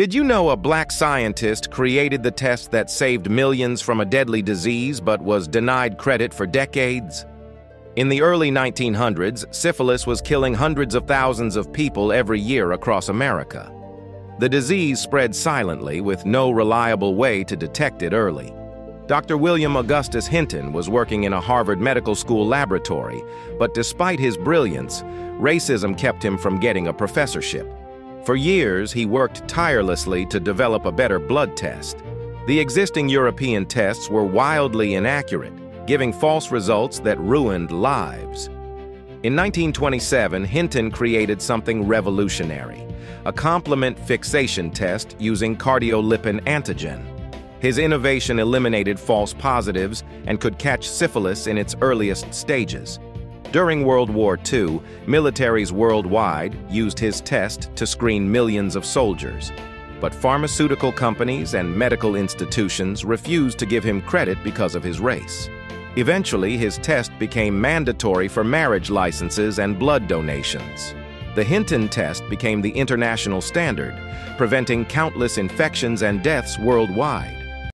Did you know a black scientist created the test that saved millions from a deadly disease but was denied credit for decades? In the early 1900s, syphilis was killing hundreds of thousands of people every year across America. The disease spread silently with no reliable way to detect it early. Dr. William Augustus Hinton was working in a Harvard Medical School laboratory, but despite his brilliance, racism kept him from getting a professorship. For years, he worked tirelessly to develop a better blood test. The existing European tests were wildly inaccurate, giving false results that ruined lives. In 1927, Hinton created something revolutionary, a complement fixation test using cardiolipin antigen. His innovation eliminated false positives and could catch syphilis in its earliest stages. During World War II, militaries worldwide used his test to screen millions of soldiers. But pharmaceutical companies and medical institutions refused to give him credit because of his race. Eventually, his test became mandatory for marriage licenses and blood donations. The Hinton test became the international standard, preventing countless infections and deaths worldwide.